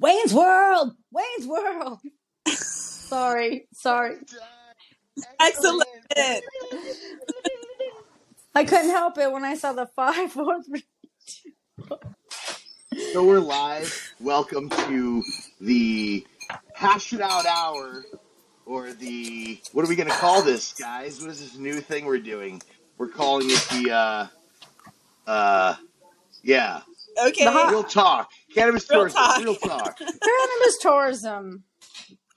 Wayne's World. Wayne's World. sorry, sorry. Excellent. I couldn't help it when I saw the five, four, three, two. So we're live. Welcome to the Hash It Out Hour, or the what are we going to call this, guys? What is this new thing we're doing? We're calling it the uh, uh, yeah, Okay. The hot- real talk, cannabis Real tourism, talk. real talk. Cannabis tourism.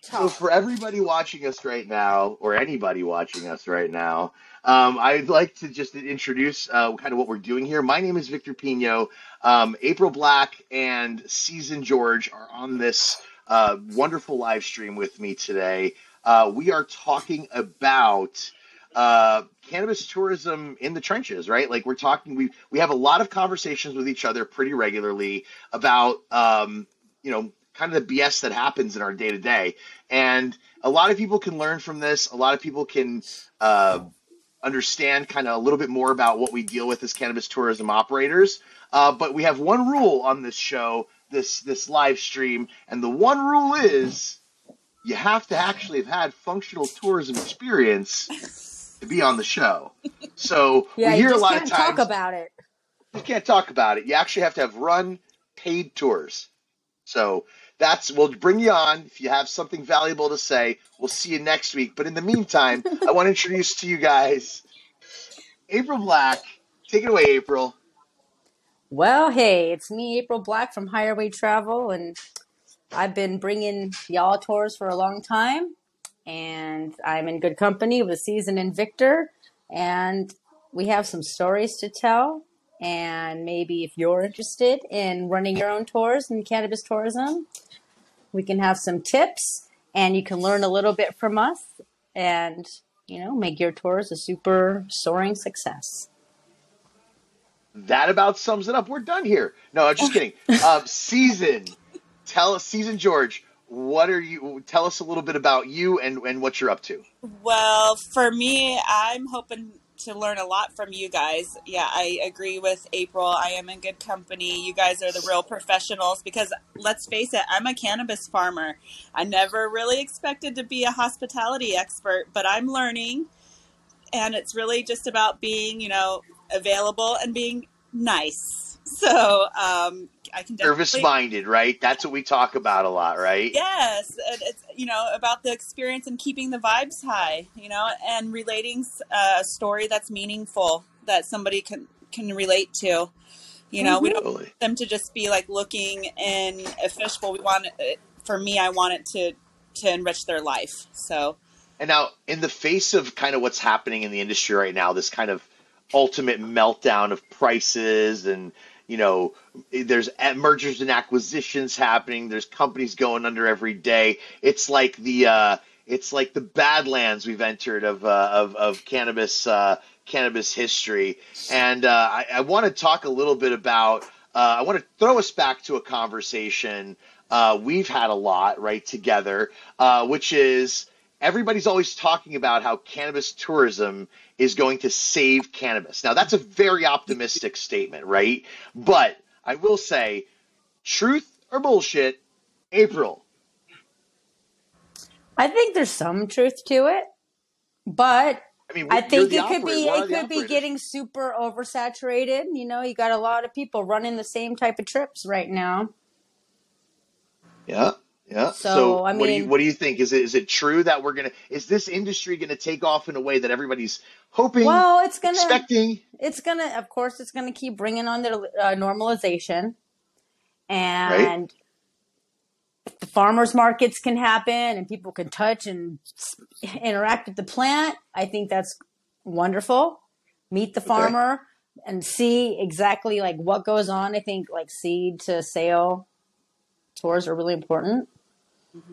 So for everybody watching us right now, or anybody watching us right now, um, I'd like to just introduce uh, kind of what we're doing here. My name is Victor Pinho. Um, April Black and Season George are on this uh, wonderful live stream with me today. Uh, we are talking about uh, cannabis tourism in the trenches, right? Like we're talking, we we have a lot of conversations with each other pretty regularly about, um, you know, kind of the BS that happens in our day to day, and a lot of people can learn from this. A lot of people can uh, understand kind of a little bit more about what we deal with as cannabis tourism operators. Uh, but we have one rule on this show, this this live stream, and the one rule is you have to actually have had functional tourism experience to be on the show. So Yeah, we you hear a lot of times talk about it. you can't talk about it. You actually have to have run paid tours. So that's we'll bring you on if you have something valuable to say. We'll see you next week. But in the meantime, I want to introduce to you guys April Black. Take it away, April. Well, hey, it's me, April Black from Higher Way Travel, and I've been bringing y'all tours for a long time, and I'm in good company with Season and Victor, and we have some stories to tell. And maybe if you're interested in running your own tours in cannabis tourism, we can have some tips, and you can learn a little bit from us, and you know, make your tours a super soaring success. That about sums it up. We're done here. No, I'm just kidding. Um, season, tell us, season George. What are you? Tell us a little bit about you and and what you're up to. Well, for me, I'm hoping to learn a lot from you guys. Yeah, I agree with April. I am in good company. You guys are the real professionals because let's face it, I'm a cannabis farmer. I never really expected to be a hospitality expert, but I'm learning. And it's really just about being, you know, available and being nice. So um, I can Service minded, right? That's what we talk about a lot, right? Yes, it's you know about the experience and keeping the vibes high, you know, and relating uh, a story that's meaningful that somebody can can relate to. You know, we don't want them to just be like looking in a fishbowl. We want it, for me, I want it to to enrich their life. So And now, in the face of kind of what's happening in the industry right now, this kind of ultimate meltdown of prices and you know there's mergers and acquisitions happening there's companies going under every day. It's like the uh it's like the badlands we've entered of uh, of of cannabis uh cannabis history. And uh i, I want to talk a little bit about uh, i want to throw us back to a conversation uh we've had a lot right together uh which is everybody's always talking about how cannabis tourism is going to save cannabis. Now, that's a very optimistic statement, right? But I will say, truth or bullshit, April. I think there's some truth to it, but I mean, I think it could be operator. It could be getting super oversaturated. You know, you got a lot of people running the same type of trips right now. Yeah, yeah. So, I what do you mean- what do you think? Is it is it true that we're gonna is this industry gonna take off in a way that everybody's hoping, Well, it's gonna expecting? it's gonna of course it's gonna keep bringing on the uh, normalization, and the farmers markets can happen, and people can touch and interact with the plant. I think that's wonderful. Meet the farmer and see exactly like what goes on. I think like seed to sale tours are really important.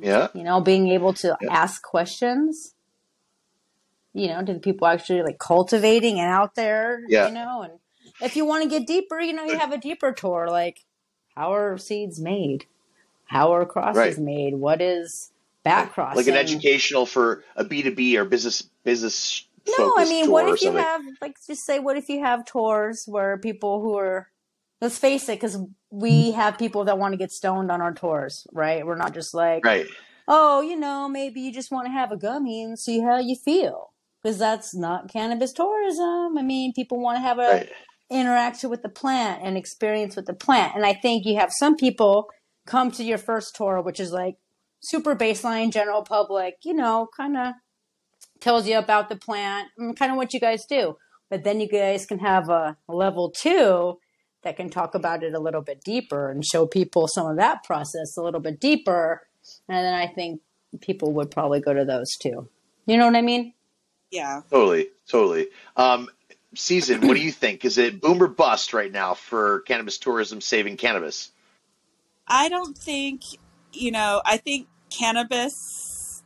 Yeah. you know, being able to Yeah. ask questions. You know, to the people actually like cultivating and out there, Yeah. you know, and if you want to get deeper, you know, you have a deeper tour like how are seeds made? How are crosses Right. made? What is back crossing? Like an educational for a B two B or business business. No, I mean, what if you have like just say what if you have tours where people who are let's face it, because we mm-hmm. have people that want to get stoned on our tours, right? We're not just like, Right. oh, you know, maybe you just want to have a gummy and see how you feel. Because that's not cannabis tourism. I mean, people want to have a Right. interaction with the plant and experience with the plant. And I think you have some people come to your first tour, which is like super baseline, general public, you know, kind of tells you about the plant and kind of what you guys do. But then you guys can have a level two that can talk about it a little bit deeper and show people some of that process a little bit deeper. And then I think people would probably go to those too. You know what I mean? Yeah. Totally. Totally. Um, season, what do you think? Is it boom or bust right now for cannabis tourism saving cannabis? I don't think, you know, I think cannabis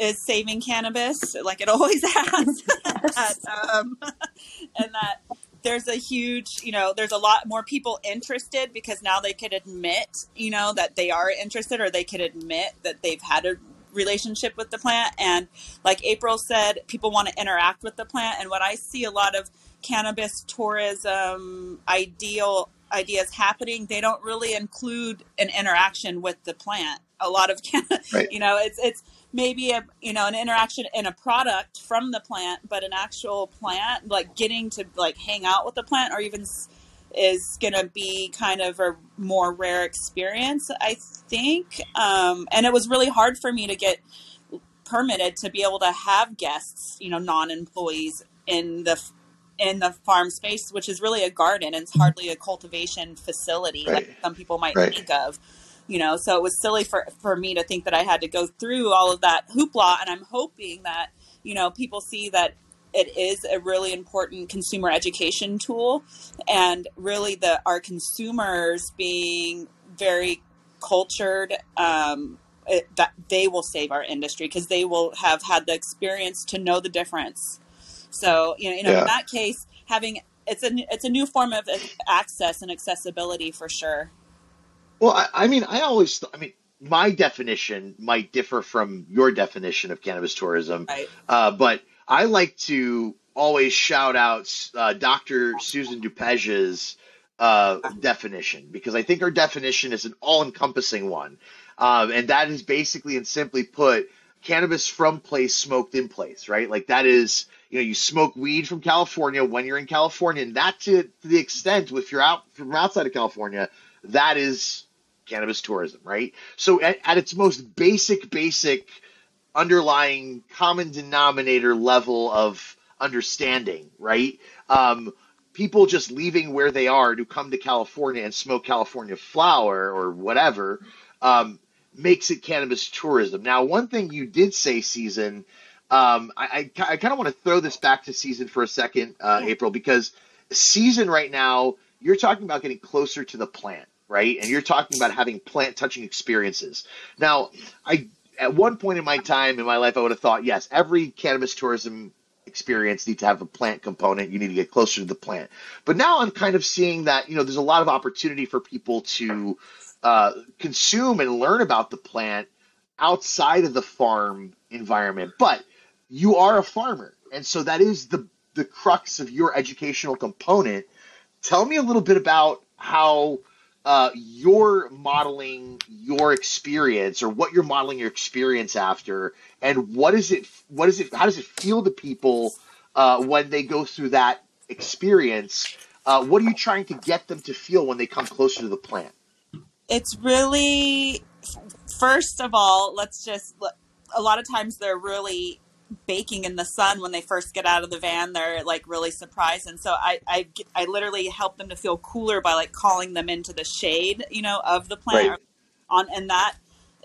is saving cannabis like it always has. Yes. that, um, and that there's a huge, you know, there's a lot more people interested because now they could admit, you know, that they are interested or they could admit that they've had a relationship with the plant. And like April said, people want to interact with the plant. And what I see a lot of cannabis tourism ideal ideas happening, they don't really include an interaction with the plant. A lot of, can- Right. you know, it's, it's, maybe a you know an interaction in a product from the plant but an actual plant like getting to like hang out with the plant or even is going to be kind of a more rare experience i think. Um, and it was really hard for me to get permitted to be able to have guests you know non-employees in the in the farm space which is really a garden. And it's hardly a cultivation facility like some people might Right. think of you know so it was silly for for me to think that i had to go through all of that hoopla and i'm hoping that you know people see that it is a really important consumer education tool and really the our consumers being very cultured um, it, that they will save our industry because they will have had the experience to know the difference so you know, you know Yeah. in that case having it's a it's a new form of access and accessibility for sure Well, I, I mean, I always, th- I mean, my definition might differ from your definition of cannabis tourism, right uh, but I like to always shout out uh, Dr. Susan Dupege's uh, definition because I think her definition is an all-encompassing one, um, and that is basically and simply put, cannabis from place, smoked in place, right? Like that is, you know, you smoke weed from California when you're in California, and that to, to the extent if you're out from outside of California, that is cannabis tourism, right? So at, at its most basic, basic underlying common denominator level of understanding, right? Um, people just leaving where they are to come to California and smoke California flower or whatever um, makes it cannabis tourism. Now, one thing you did say, Season, um, I, I, I kind of want to throw this back to Season for a second, uh, April, because Season right now, you're talking about getting closer to the plant, right? And you're talking about having plant touching experiences. Now, I at one point in my time in my life, I would have thought, yes, every cannabis tourism experience needs to have a plant component. You need to get closer to the plant. But now I'm kind of seeing that, you know, there's a lot of opportunity for people to uh, consume and learn about the plant outside of the farm environment. But you are a farmer. And so that is the, the crux of your educational component. Tell me a little bit about how uh, you're modeling your experience or what you're modeling your experience after and what is it what is it how does it feel to people uh, when they go through that experience? Uh, what are you trying to get them to feel when they come closer to the plant? It's really first of all let's just a lot of times they're really baking in the sun when they first get out of the van they're like really surprised. And so I, I i literally help them to feel cooler by like calling them into the shade you know of the plant Right. on and that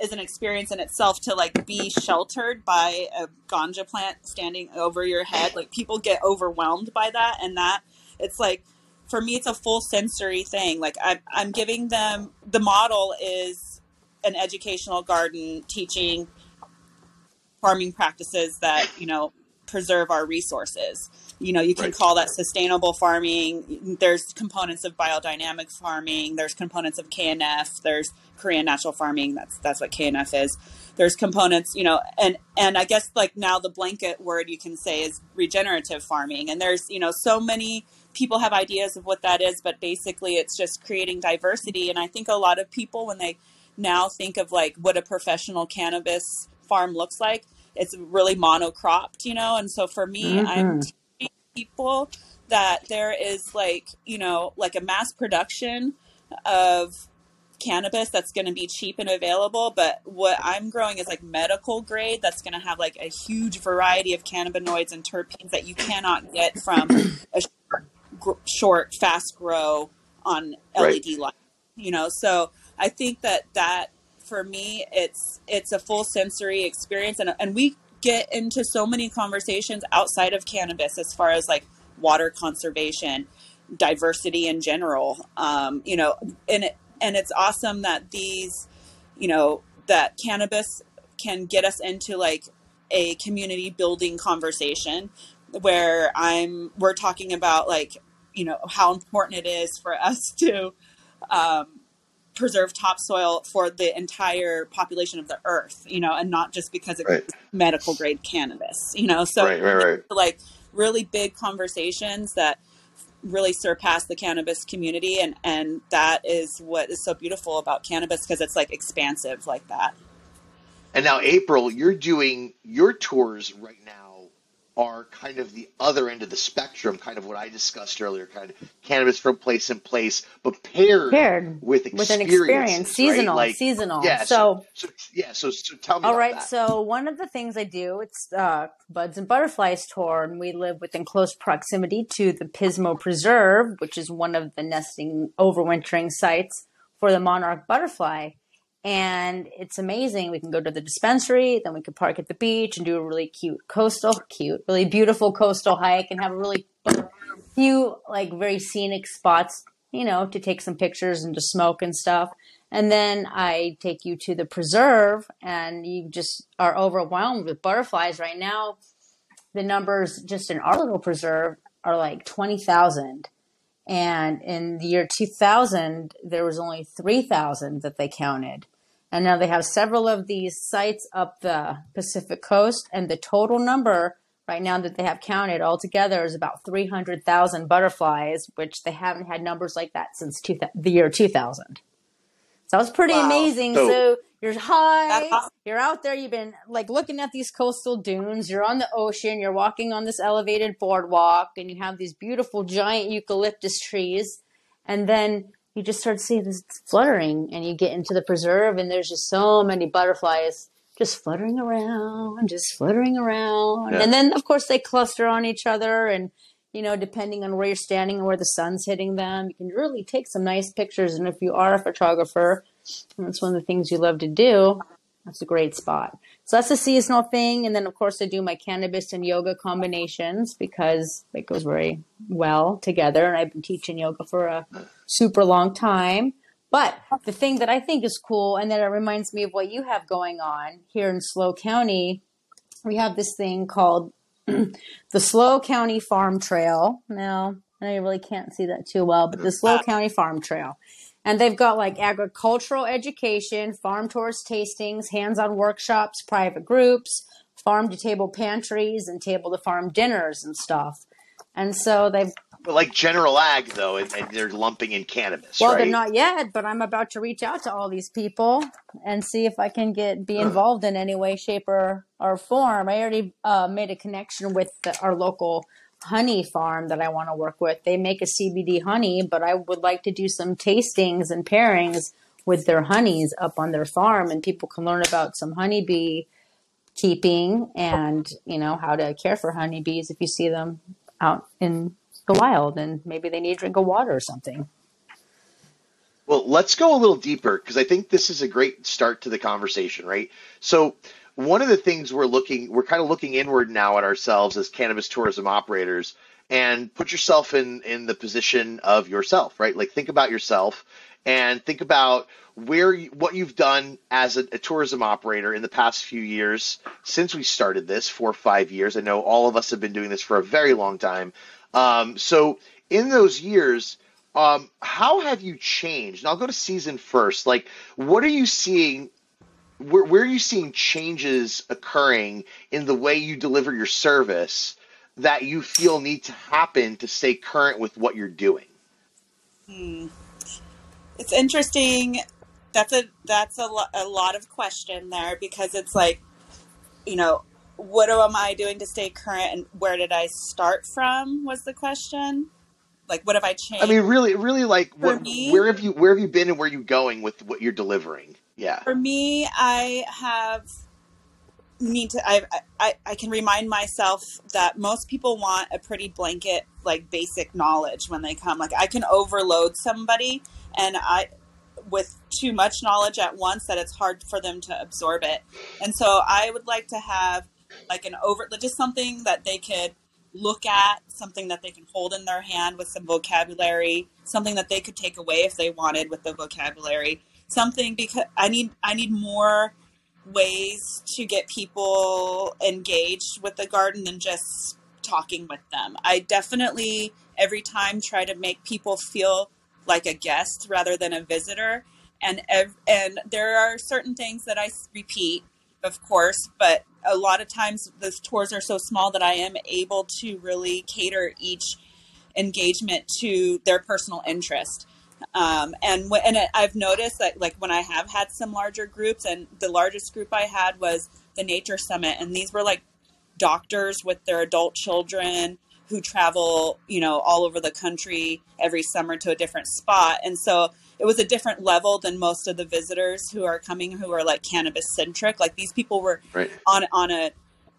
is an experience in itself to like be sheltered by a ganja plant standing over your head. Like people get overwhelmed by that and that it's like for me it's a full sensory thing. Like i'm, I'm giving them the model is an educational garden teaching farming practices that you know preserve our resources. You know you can Right. call that sustainable farming. There's components of biodynamic farming. There's components of knf there's korean natural farming. That's that's what knf is. There's components you know and and i guess like now the blanket word you can say is regenerative farming. And there's you know so many people have ideas of what that is, but basically it's just creating diversity. And I think a lot of people, when they now think of like what a professional cannabis farm looks like, it's really monocropped, you know? And so for me, I'm hmm teaching people that there is like, you know, like a mass production of cannabis that's going to be cheap and available but what i'm growing is like medical grade that's going to have like a huge variety of cannabinoids and terpenes that you cannot get from a short, short fast grow on Right. led light you know so i think that that for me it's it's a full sensory experience. And, and we get into so many conversations outside of cannabis as far as like water conservation diversity in general um, you know and it, and it's awesome that these you know that cannabis can get us into like a community building conversation where i'm we're talking about like you know how important it is for us to um, preserve topsoil for the entire population of the earth you know and not just because it's Right. medical grade cannabis you know so Right. Right. Like really big conversations that really surpass the cannabis community and and that is what is so beautiful about cannabis because it's like expansive like that And now, April, you're doing your tours right now are kind of the other end of the spectrum, kind of what I discussed earlier, kind of cannabis from place in place, but paired Paired with with an experience, experiences, right? seasonal, Like, seasonal. yeah, so, So, so yeah, so so tell me All right, that. So one of the things I do, it's uh, Buds and Butterflies tour, and we live within close proximity to the Pismo Preserve, which is one of the nesting overwintering sites for the monarch butterfly. And it's amazing. We can go to the dispensary, then we can park at the beach and do a really cute coastal, cute, really beautiful coastal hike and have a really few like very scenic spots, you know, to take some pictures and to smoke and stuff. And then I take you to the preserve and you just are overwhelmed with butterflies right now. The numbers just in our little preserve are like 20,000. And in the year 2000, there was only 3,000 that they counted. And now they have several of these sites up the Pacific coast, and the total number right now that they have counted altogether is about 300,000 butterflies, which they haven't had numbers like that since two, the year 2000. So it's pretty wow amazing. So So you're high, awesome you're out there, you've been like looking at these coastal dunes, you're on the ocean, you're walking on this elevated boardwalk, and you have these beautiful giant eucalyptus trees. And then you just start seeing this fluttering, and you get into the preserve, and there's just so many butterflies just fluttering around, just fluttering around. yeah, And then, of course, they cluster on each other, and you know, depending on where you're standing and where the sun's hitting them, you can really take some nice pictures. And if you are a photographer, and that's one of the things you love to do, that's a great spot. So that's a seasonal thing. And then, of course, I do my cannabis and yoga combinations because it goes very well together. And I've been teaching yoga for a super long time. But the thing that I think is cool and that it reminds me of what you have going on here in SLO County, we have this thing called the SLO County Farm Trail. Now, I know you really can't see that too well, but the SLO County Farm Trail. And they've got like agricultural education, farm tours, tastings, hands on workshops, private groups, farm to table pantries, and table to farm dinners and stuff. And so they've but like general ag though, and, and they're lumping in cannabis, well, they're not yet, but I'm about to reach out to all these people and see if I can get be involved in any way, shape, or or form. I already uh, made a connection with the, our local honey farm that I want to work with. They make a CBD honey, but I would like to do some tastings and pairings with their honeys up on their farm, and people can learn about some honeybee keeping and you know how to care for honeybees if you see them out in the wild and maybe they need a drink of water or something. Well, let's go a little deeper because I think this is a great start to the conversation, right? So, one of the things we're looking, we're kind of looking inward now at ourselves as cannabis tourism operators, and put yourself in in the position of yourself, right? Like think about yourself and think about where you, what you've done as a, a tourism operator in the past few years since we started this four or five years. I know all of us have been doing this for a very long time. Um, so in those years, um, how have you changed? And I'll go to season first. Like, what are you seeing? Where, where are you seeing changes occurring in the way you deliver your service that you feel need to happen to stay current with what you're doing? Hmm. It's interesting. That's a that's a, lo- a lot of question there because it's like, you know, what am I doing to stay current and where did I start from was the question. Like what have I changed? I mean, really, really, like, what, me- where have you, where have you been, and where are you going with what you're delivering? Yeah, For me, I have need to I, I I can remind myself that most people want a pretty blanket like basic knowledge when they come. Like I can overload somebody and I with too much knowledge at once that it's hard for them to absorb it. And so I would like to have like an over just something that they could look at, something that they can hold in their hand with some vocabulary, something that they could take away if they wanted with the vocabulary. Something because I need I need more ways to get people engaged with the garden than just talking with them. I definitely every time try to make people feel like a guest rather than a visitor. And ev- and there are certain things that I repeat, of course, but a lot of times the tours are so small that I am able to really cater each engagement to their personal interest. Um, and wh- and I've noticed that like when I have had some larger groups, and the largest group I had was the Nature Summit, and these were like doctors with their adult children who travel, you know, all over the country every summer to a different spot, and so it was a different level than most of the visitors who are coming who are like cannabis centric. Like these people were right. on on a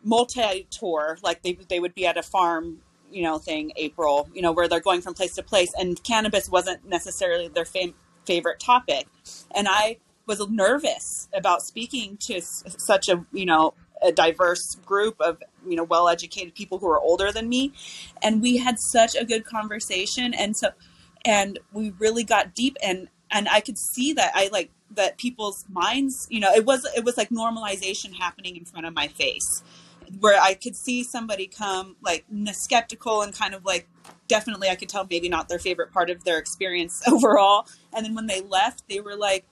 multi tour, like they they would be at a farm, you know, thing April, you know, where they're going from place to place, and cannabis wasn't necessarily their fam- favorite topic, and I was nervous about speaking to s- such a you know a diverse group of you know well educated people who are older than me, and we had such a good conversation, and so and we really got deep and and I could see that I like that people's minds, you know, it was it was like normalization happening in front of my face where I could see somebody come like skeptical and kind of like definitely I could tell maybe not their favorite part of their experience overall and then when they left they were like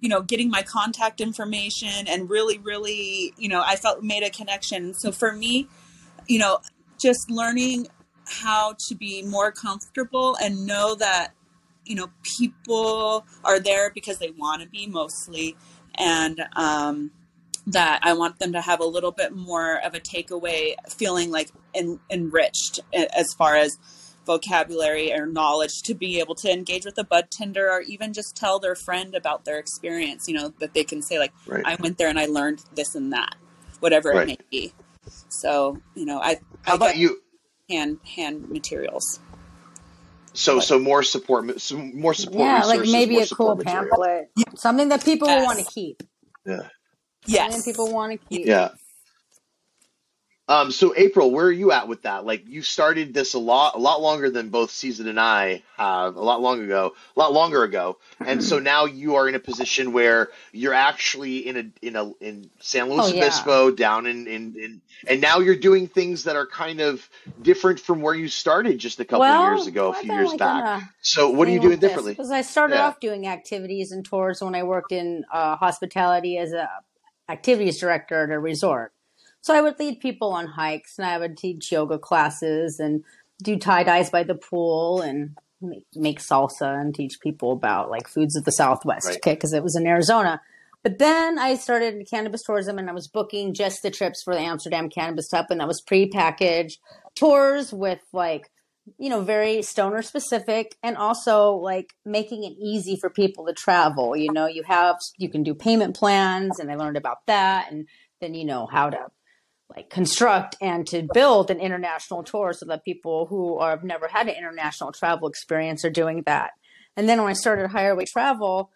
you know getting my contact information and really really you know I felt made a connection. So for me you know just learning how to be more comfortable and know that you know people are there because they want to be mostly and um that I want them to have a little bit more of a takeaway feeling like en- enriched as far as vocabulary or knowledge to be able to engage with a bud tender or even just tell their friend about their experience you know that they can say like Right. I went there and I learned this and that whatever Right. it may be so you know I How I about you? hand hand materials So, What? so more support, some more support Yeah, like maybe a support cool material. pamphlet, something that people will want to keep. Yeah. Something people want to keep. Yeah. Um, so April, where are you at with that? Like you started this a lot, a lot longer than both Season and I have, a lot long ago, a lot longer ago, and so now you are in a position where you're actually in a in a in San Oh Luis yeah. Obispo, down in in, in and now you're doing things that are kind of different from where you started just a couple of years ago, a few years like back. a So what are you doing differently? because I started Yeah, off doing activities and tours when I worked in uh, hospitality as a activities director at a resort. So I would lead people on hikes and I would teach yoga classes and do tie dyes by the pool and make, salsa and teach people about like foods of the Southwest. right, Okay, because it was in Arizona. But then I started cannabis tourism and I was booking just the trips for the Amsterdam Cannabis Cup and that was pre-packaged tours with like you know, very stoner specific and also like making it easy for people to travel. You know, you have, you can do payment plans and I learned about that. And then you know how to like construct and to build an international tour so that people who are, have never had an international travel experience are doing that. And then when I started Higher Way Travel,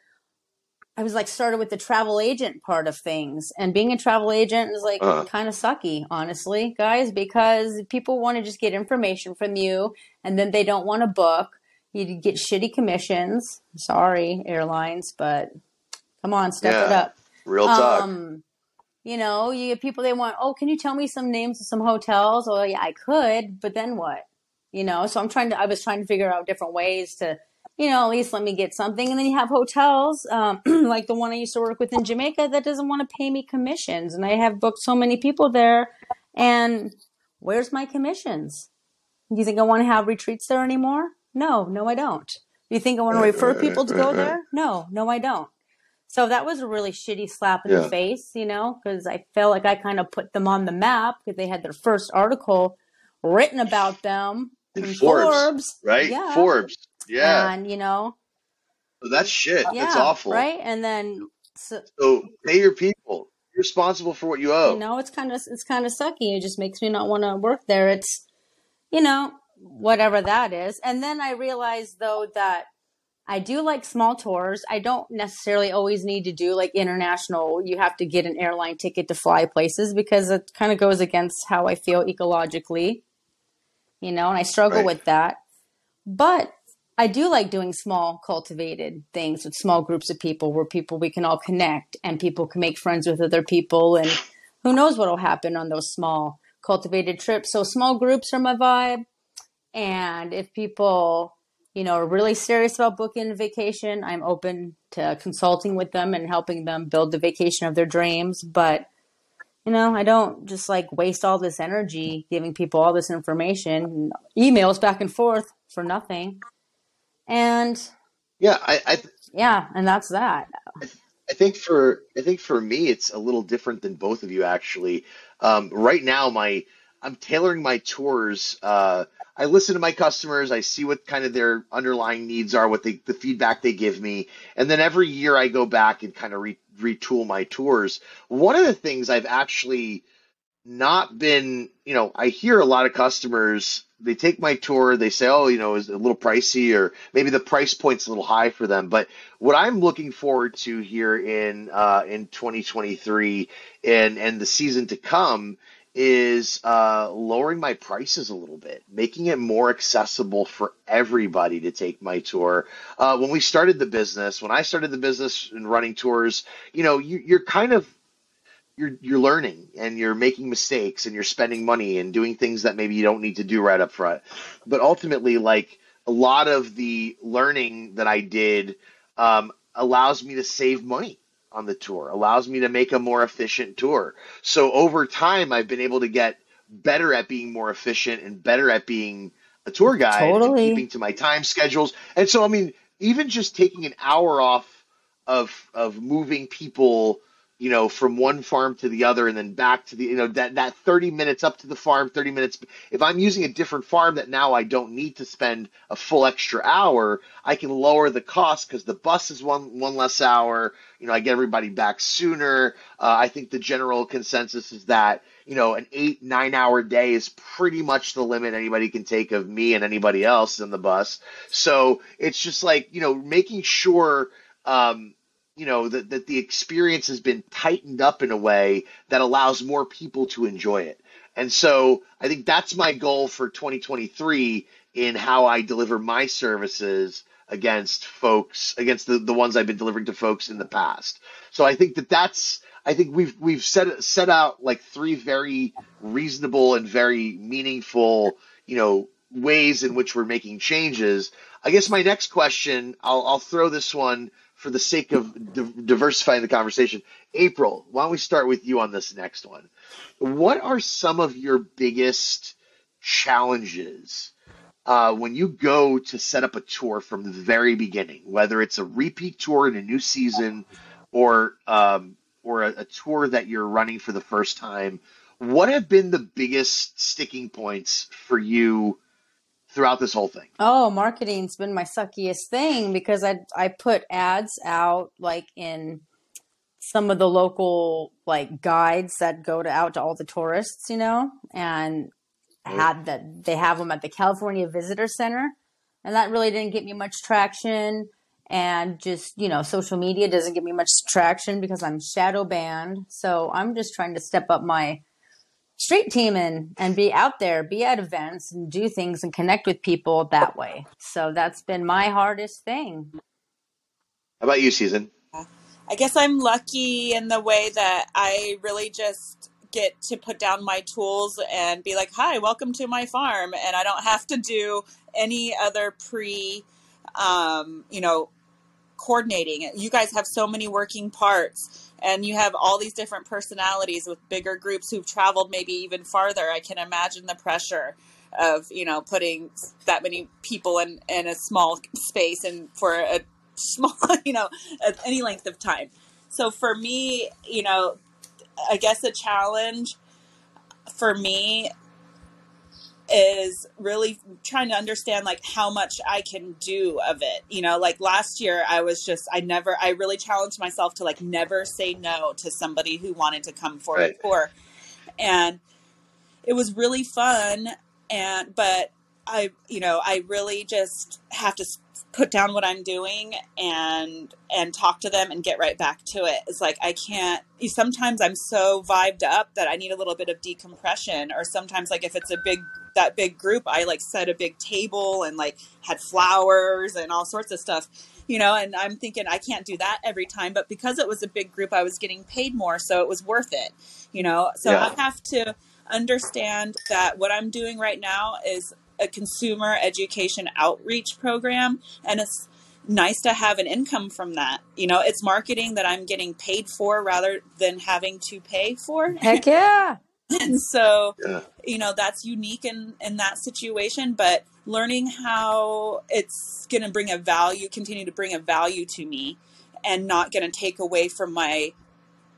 I was like started with the travel agent part of things, and being a travel agent is like uh, kind of sucky, honestly, guys, because people want to just get information from you, and then they don't want to book. You get shitty commissions. Sorry, airlines, but come on, step it up. real talk. Um, you know, you get people they want. Oh, can you tell me some names of some hotels? Oh, yeah, I could, but then what? You know, so I'm trying to. I was trying to figure out different ways to you know, at least let me get something. And then you have hotels, um, like the one I used to work with in Jamaica that doesn't want to pay me commissions. And I have booked so many people there and Where's my commissions? Do you think I want to have retreats there anymore? No, no, I don't. Do you think I want to eh, refer eh, people to go eh, there? No, no, I don't. So that was a really shitty slap in the face, you know, because I felt like I kind of put them on the map because they had their first article written about them In in Forbes, Forbes. right? Yeah. Forbes. Yeah. And, you know, oh, That's shit. yeah, That's awful. right? And then, so, So pay your people. You're responsible for what you owe. you know, it's kind of, it's kind of sucky. It just makes me not want to work there. It's, you know, whatever that is. And then I realized though that I do like small tours. I don't necessarily always need to do like international. You have to get an airline ticket to fly places because it kind of goes against how I feel ecologically, you know, and I struggle Right. with that. But I do like doing small cultivated things with small groups of people where people we can all connect and people can make friends with other people and who knows what will happen on those small cultivated trips. So small groups are my vibe. And if people, you know, are really serious about booking a vacation, I'm open to consulting with them and helping them build the vacation of their dreams. But, you know, I don't just like waste all this energy giving people all this information, emails back and forth for nothing. And Yeah, I, I yeah, and that's that. I think for I think for me it's a little different than both of you actually. Um, right now my I'm tailoring my tours. Uh, I listen to my customers. I see what kind of their underlying needs are, what they, the feedback they give me, and then every year I go back and kind of re, retool my tours. One of the things I've actually not been, you know, I hear a lot of customers, they take my tour, they say, oh, you know, it's a little pricey or maybe the price point's a little high for them. But what I'm looking forward to here in uh, in 2023 and and the season to come is uh, lowering my prices a little bit, making it more accessible for everybody to take my tour. Uh, when we started the business, when I started the business and running tours, you know, you, you're kind of you're you're learning and you're making mistakes and you're spending money and doing things that maybe you don't need to do right up front. But ultimately, like a lot of the learning that I did um, allows me to save money on the tour, allows me to make a more efficient tour. So over time, I've been able to get better at being more efficient and better at being a tour guide and Totally. keeping to my time schedules. And so, I mean, even just taking an hour off of of moving people you know from one farm to the other and then back to the you know that that 30 minutes up to the farm 30 minutes if i'm using a different farm that now i don't need to spend a full extra hour i can lower the cost because the bus is one one less hour you know i get everybody back sooner. Uh, i think the general consensus is that you know an eight nine hour day is pretty much the limit anybody can take of me and anybody else in the bus. So it's just like you know making sure um, you know that, that the experience has been tightened up in a way that allows more people to enjoy it. And so i think that's my goal for 2023 in how i deliver my services against folks against the, the ones i've been delivering to folks in the past. So i think that that's i think we've we've set set out like three very reasonable and very meaningful you know ways in which we're making changes. I guess my next question i'll, I'll throw this one for the sake of di- diversifying the conversation. April, why don't we start with you on this next one? What are some of your biggest challenges uh, when you go to set up a tour from the very beginning, whether it's a repeat tour in a new season or um, or a, a tour that you're running for the first time? What have been the biggest sticking points for you throughout this whole thing? Oh, marketing's been my suckiest thing because I I put ads out like in some of the local like guides that go to out to all the tourists, you know, and Right. had that they have them at the California Visitor Center, and that really didn't get me much traction. And just you know, social media doesn't get me much traction because I'm shadow banned. So I'm just trying to step up my street teaming and and be out there, be at events and do things and connect with people that way. So that's been my hardest thing. How about you, Susan? I guess I'm lucky in the way that I really just get to put down my tools and be like, "Hi, welcome to my farm," and I don't have to do any other pre, um, you know, coordinating you guys have so many working parts and you have all these different personalities with bigger groups who've traveled maybe even farther. I can imagine the pressure of you know putting that many people in in a small space and for a small you know any length of time. So for me you know i guess a challenge for me is really trying to understand like how much I can do of it. You know, like last year I was just I never I really challenged myself to like never say no to somebody who wanted to come for right. a tour. And it was really fun and but I you know, I really just have to put down what I'm doing and and talk to them and get right back to it. It's like I can't sometimes I'm so vibed up that I need a little bit of decompression or sometimes like if it's a big that big group I like set a big table and like had flowers and all sorts of stuff. You know, and I'm thinking I can't do that every time, but because it was a big group I was getting paid more, so it was worth it. You know, so yeah. I have to understand that what I'm doing right now is a consumer education outreach program and it's nice to have an income from that. You know, it's marketing that I'm getting paid for rather than having to pay for. Heck yeah. And so, yeah. you know, that's unique in in that situation, but learning how it's going to bring a value, continue to bring a value to me and not going to take away from my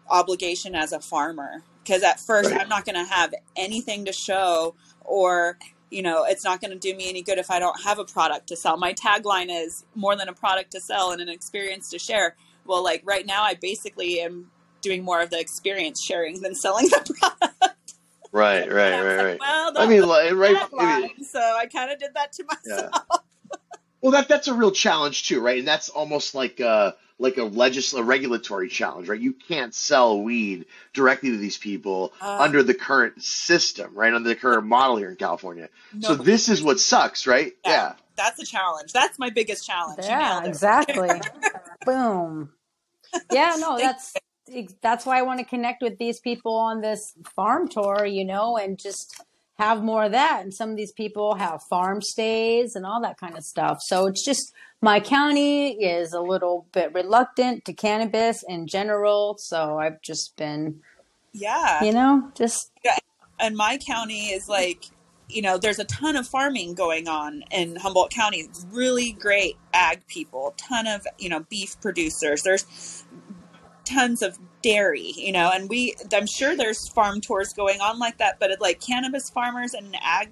obligation as a farmer because at first right. I'm not going to have anything to show or you know, it's not going to do me any good if I don't have a product to sell. My tagline is more than a product to sell and an experience to share. Well, like right now, I basically am doing more of the experience sharing than selling the product. Right, right, right, like, right. Well, I mean, like, right. I mean, so I kind of did that to myself. Yeah. Well, that that's a real challenge too, right? And that's almost like a like a legis- a regulatory challenge, right? You can't sell weed directly to these people uh, under the current system, right? Under the current model here in California. No, so this is what sucks, right? Yeah, yeah. That's a challenge. That's my biggest challenge. Yeah, exactly. Boom. Yeah, no, that's that's why I want to connect with these people on this farm tour, you know, and just have more of that. And some of these people have farm stays and all that kind of stuff. So it's just my county is a little bit reluctant to cannabis in general. So I've just been, yeah, you know, just. Yeah. And my county is like, you know, there's a ton of farming going on in Humboldt County. Really great ag people, ton of, you know, beef producers. There's tons of dairy, you know, and we, I'm sure there's farm tours going on like that, but it, like cannabis farmers and ag,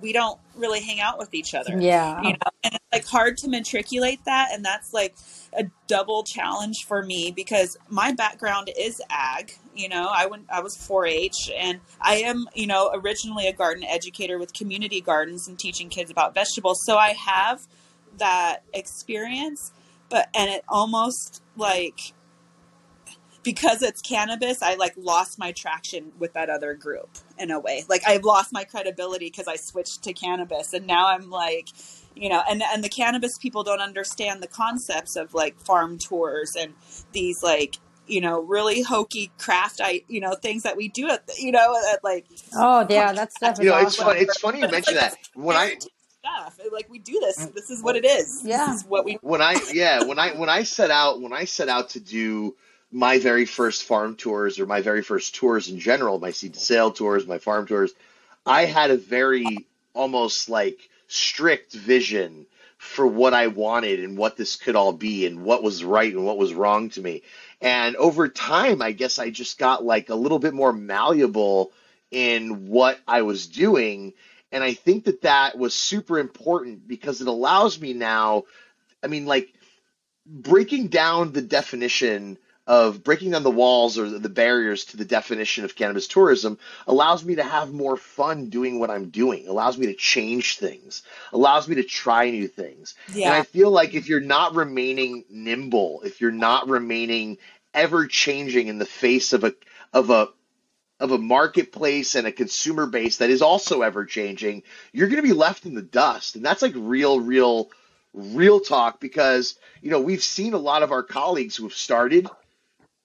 we don't really hang out with each other. Yeah. You know, and it's like hard to matriculate that. And that's like a double challenge for me because my background is ag. You know, I went, I was 4 H and I am, you know, originally a garden educator with community gardens and teaching kids about vegetables. So I have that experience, but, and it almost like, because it's cannabis, I like lost my traction with that other group in a way. Like I've lost my credibility because I switched to cannabis, and now I'm like, you know, and and the cannabis people don't understand the concepts of like farm tours and these like you know really hokey craft i you know things that we do at you know at like oh yeah that's definitely you know it's funny it's funny you mention like that. When i stuff like we do this this is what it is. Yeah. this is what we when i yeah when i when i set out when i set out to do my very first farm tours or my very first tours in general, my seed to sale tours, my farm tours, I had a very almost like strict vision for what I wanted and what this could all be and what was right and what was wrong to me. And over time, I guess I just got like a little bit more malleable in what I was doing. And I think that that was super important because it allows me now, I mean, like breaking down the definition of breaking down the walls or the barriers to the definition of cannabis tourism allows me to have more fun doing what I'm doing, allows me to change things, allows me to try new things. Yeah. And I feel like if you're not remaining nimble, if you're not remaining ever changing in the face of a of a of a marketplace and a consumer base that is also ever changing, you're going to be left in the dust. And that's like real real real talk because you know we've seen a lot of our colleagues who have started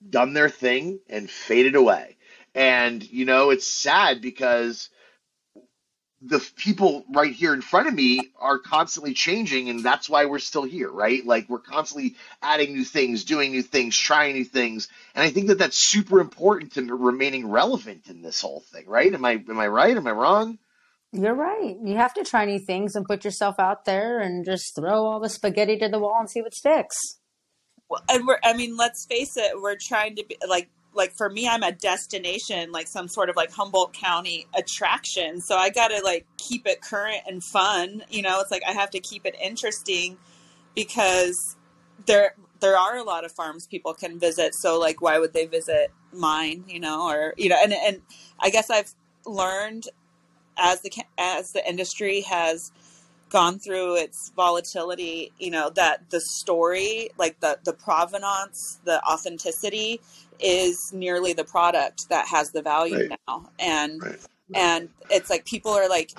done their thing and faded away. And, you know, it's sad because the people right here in front of me are constantly changing and that's why we're still here right like we're constantly adding new things doing new things trying new things and i think that that's super important to remaining relevant in this whole thing right am i am i right am i wrong You're right. You have to try new things and put yourself out there and just throw all the spaghetti to the wall and see what sticks. And we're, I mean, let's face it, we're trying to be like, like for me, I'm a destination, like some sort of like Humboldt County attraction. So I got to like keep it current and fun. You know, it's like I have to keep it interesting because there there are a lot of farms people can visit. So like, why would they visit mine? You know, or you know, and and I guess I've learned as the as the industry has gone through its volatility, you know, that the story, like the the provenance, the authenticity is nearly the product that has the value right. now. And right. And it's like people are like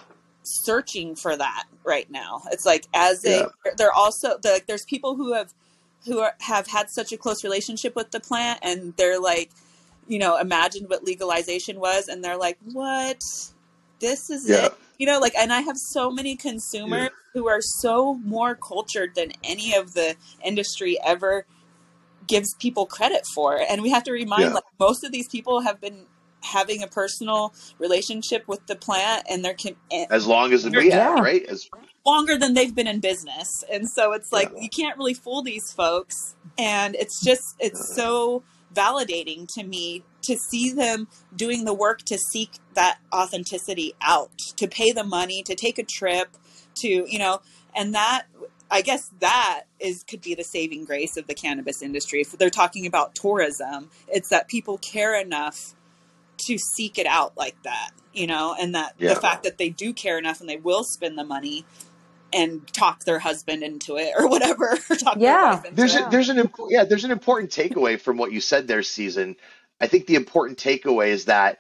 searching for that right now. It's like as they yeah. they're also the, like there's people who have who are, have had such a close relationship with the plant and they're like you know imagined what legalization was and they're like what this is yeah. It you know like and i have so many yeah. consumers who are so more cultured than any of the industry ever gives people credit for. And we have to remind yeah. like most of these people have been having a personal relationship with the plant and they're, as long as they're we have Yeah. right? As longer than they've been in business. And so it's yeah. like you can't really fool these folks. And it's just it's uh, so validating to me to see them doing the work to seek that authenticity out to pay the money to take a trip to you know and that i guess that is could be the saving grace of the cannabis industry. If they're talking about tourism it's that people care enough to seek it out like that you know and that the fact that they do care enough and they will spend the money and talk their husband into it or whatever or talk Yeah. wife there's a there's an imp- yeah there's an important takeaway from what you said there season i think the important takeaway is that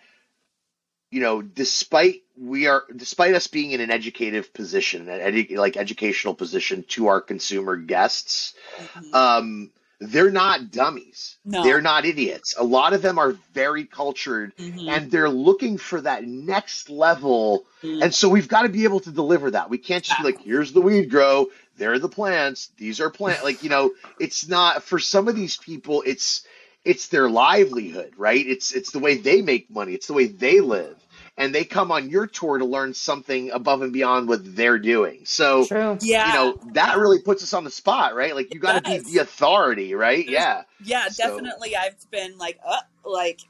you know despite we are despite us being in an educative position an edu- like educational position to our consumer guests Mhm. um they're not dummies. No. They're not idiots. A lot of them are very cultured hmm and they're looking for that next level. Mm, and so we've got to be able to deliver that. We can't just be like here's the weed grow. There are the plants. These are plant like you know it's not for some of these people it's it's their livelihood right? It's it's the way they make money. It's the way they live. And they come on your tour to learn something above and beyond what they're doing. So True. you know that really puts us on the spot right? Like you got to be the authority right? There's yeah. yeah so definitely i've been like uh, like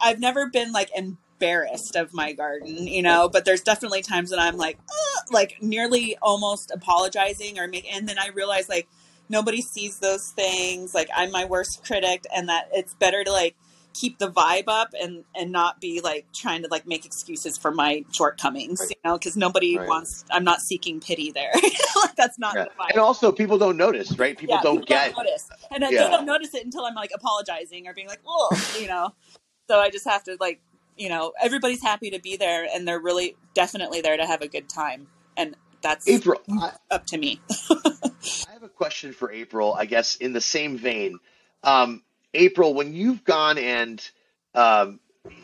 i've never been like embarrassed of my garden you know? But there's definitely times when i'm like uh, like nearly almost apologizing or make and then i realize like nobody sees those things like i'm my worst critic and that it's better to like keep the vibe up and and not be like trying to like make excuses for my shortcomings right. you know because nobody right. wants i'm not seeking pity there. Like that's not yeah. the vibe and also people don't notice right? People yeah, don't people don't get notice, and then they don't notice it until I'm like apologizing or being like, "Oh," you know. So I just have to like, you know, everybody's happy to be there, and they're really definitely there to have a good time, and that's april I, up to me. I have a question for April, I guess in the same vein. Um, April, when you've gone and um,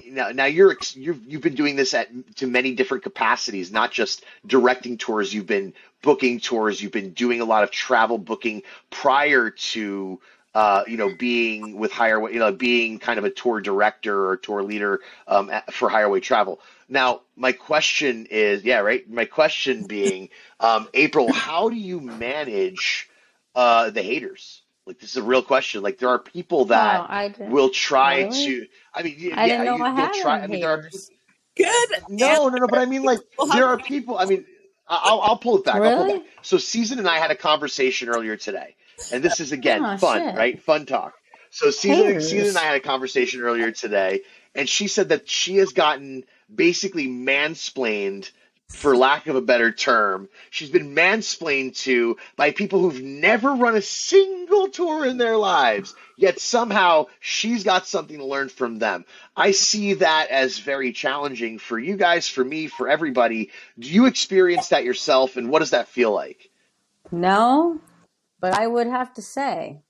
now, now you're you've you've been doing this at to many different capacities, not just directing tours. You've been booking tours. You've been doing a lot of travel booking prior to uh, you know being with Higher, you know, being kind of a tour director or tour leader um, for Higherway Travel. Now, my question is, yeah, right. My question being, um, April, how do you manage uh, the haters? Like, this is a real question. Like, there are people Oh, that I didn't. will try Really? to. I mean, y- I yeah, didn't know you, I you'll had try. I mean, there are Good No, no, no. But. I mean, like, there are people. I mean, I- I'll I'll pull it back. I'll pull it back. So, Season and I had a conversation earlier today, and this is again Oh fun, shit. right? Fun talk. So, Season, Season and I had a conversation earlier today, and she said that she has gotten basically mansplained, for lack of a better term. She's been mansplained to by people who've never run a single tour in their lives, yet somehow she's got something to learn from them. I see that as very challenging for you guys, for me, for everybody. Do you experience that yourself, and what does that feel like? No, but I would have to say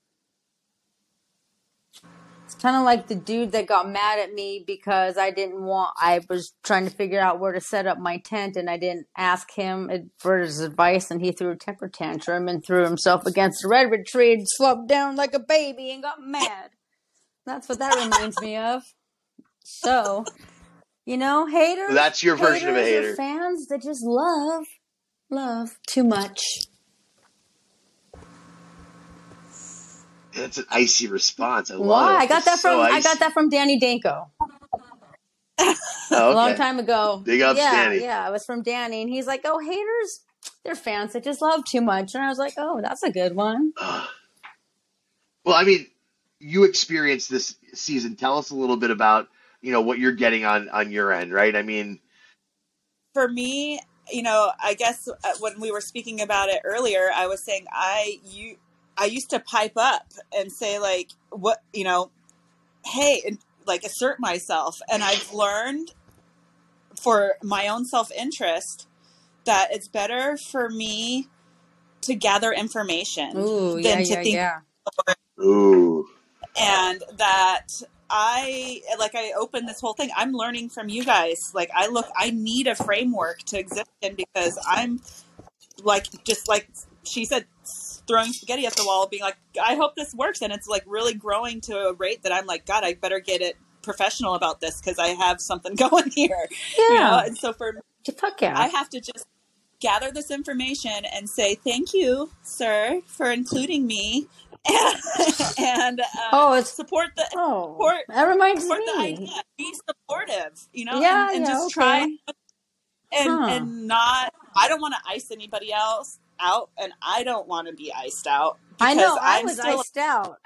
kind of like the dude that got mad at me because I didn't want, I was trying to figure out where to set up my tent and I didn't ask him for his advice and he threw a temper tantrum and threw himself against a redwood tree and slumped down like a baby and got mad. That's what that reminds me of. So, you know, haters. That's your version of a hater. Fans that just love, love too much. That's an icy response. I love Why? it. I got It's that from so I got that from Danny Danko. Oh, a long time ago. Big ups, yeah, Danny. yeah, it was from Danny, and he's like, "Oh, haters, they're fans that just love too much." And I was like, "Oh, that's a good one." Well, I mean, you experienced this season. Tell us a little bit about you know what you're getting on on your end, right? I mean, for me, you know, I guess uh, when we were speaking about it earlier, I was saying I you I used to pipe up and say like what you know, hey, and like assert myself, and I've learned for my own self interest that it's better for me to gather information Ooh, than yeah, to yeah, think yeah. ooh, and that I like I opened this whole thing. I'm learning from you guys. Like I look I need a framework to exist in because I'm like just like she said throwing spaghetti at the wall being like I hope this works and it's like really growing to a rate that I'm like god I better get it professional about this because I have something going here. You know, Yeah, and so for me, fuck yeah. I have to just gather this information and say thank you, sir, for including me, and, and uh, oh, it's support the oh, support that reminds support the me. idea. Be supportive, you know, Yeah, and, and yeah, just try and Huh. and not. I don't want to ice anybody else out, and I don't want to be iced out I know I I'm was still iced out.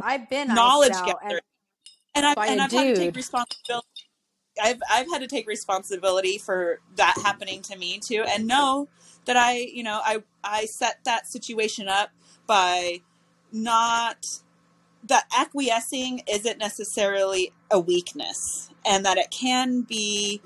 I've been a iced knowledge out, gatherer, and and I've and a I've had to take responsibility. I've I've had to take responsibility for that happening to me too, and know that I, you know, I I set that situation up by not that acquiescing isn't necessarily a weakness, and that it can be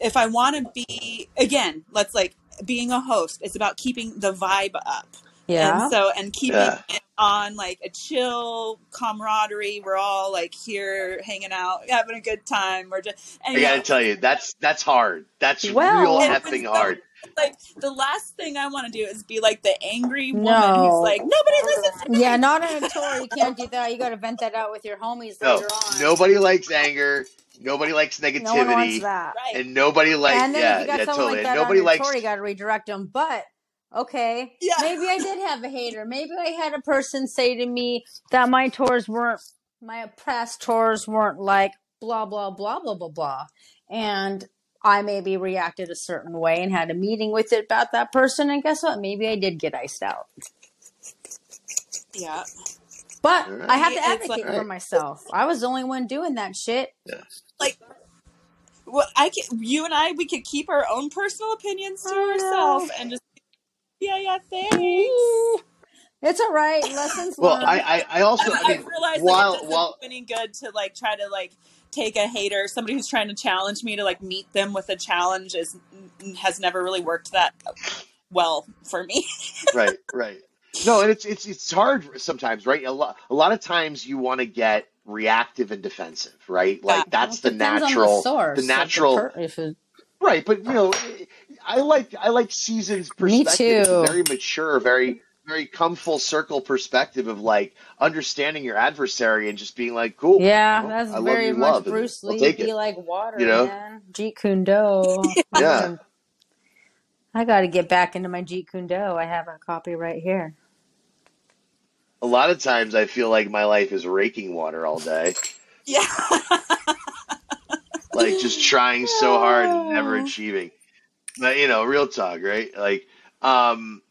if I want to be again, let's like being a host. It's about keeping the vibe up, Yeah. and so and keeping Yeah. it on like a chill camaraderie. We're all like here hanging out, having a good time. We're just and I gotta tell you, that's that's hard. That's real Well, and when effing so hard. like the last thing I want to do is be like the angry woman no. who's like nobody listens to Yeah, not on a tour. You can't do that. You got to vent that out with your homies No, later on. nobody likes anger. Nobody likes No one wants negativity, that. And nobody likes And then if yeah, you got yeah, someone totally. like that nobody your likes tour, you got to redirect them. But okay, Yeah. maybe I did have a hater. Maybe I had a person say to me that my tours weren't, my past tours weren't like blah blah blah blah blah blah, and I maybe reacted a certain way and had a meeting with it about that person. And guess what? Maybe I did get iced out. Yeah. But All I right. have to It's like advocate for right. myself. I was the only one doing that shit. Yeah. like well, I can, you and I, we could keep our own personal opinions to I ourselves know. and just, yeah, yeah, thanks. It's all right. Lessons Well, learned. I, I, I also, I, I I mean, realized like it while doesn't while any good to like try to like take a hater, somebody who's trying to challenge me to like meet them with a challenge is has never really worked that well for me. right, right. No, and it's it's it's hard sometimes, right? A lot a lot of times you want to get reactive and defensive, right? Like Well, that's the depends on the natural, the source the natural, per. It, right? But you know, I like I like Season's perspective. Very mature, very very come full circle perspective of like understanding your adversary and just being like, cool, Yeah, well, that's I love very your much love, Bruce I'll Lee. take Be it. like water, You know? man. Jeet Kune Do. Yeah. I got to get back into my Jeet Kune Do. I have a copy right here. A lot of times I feel like my life is raking water all day. yeah. like just trying so hard and never Oh. achieving. But you know, real talk, right? Like, um,